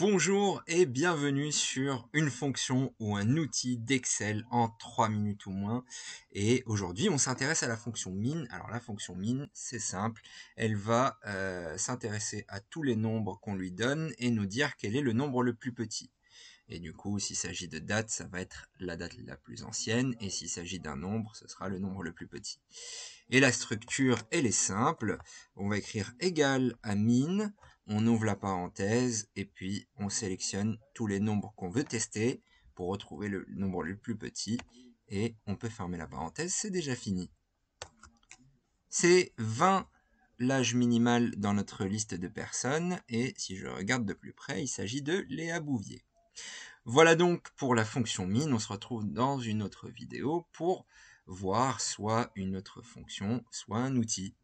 Bonjour et bienvenue sur une fonction ou un outil d'Excel en 3 minutes ou moins. Et aujourd'hui, on s'intéresse à la fonction min. Alors la fonction min, c'est simple. Elle va euh, s'intéresser à tous les nombres qu'on lui donne et nous dire quel est le nombre le plus petit. Et du coup, s'il s'agit de date, ça va être la date la plus ancienne. Et s'il s'agit d'un nombre, ce sera le nombre le plus petit. Et la structure, elle est simple. On va écrire égal à min on ouvre la parenthèse et puis on sélectionne tous les nombres qu'on veut tester pour retrouver le nombre le plus petit et on peut fermer la parenthèse, c'est déjà fini. C'est 20 l'âge minimal dans notre liste de personnes et si je regarde de plus près, il s'agit de Léa Bouvier. Voilà donc pour la fonction min, on se retrouve dans une autre vidéo pour voir soit une autre fonction, soit un outil.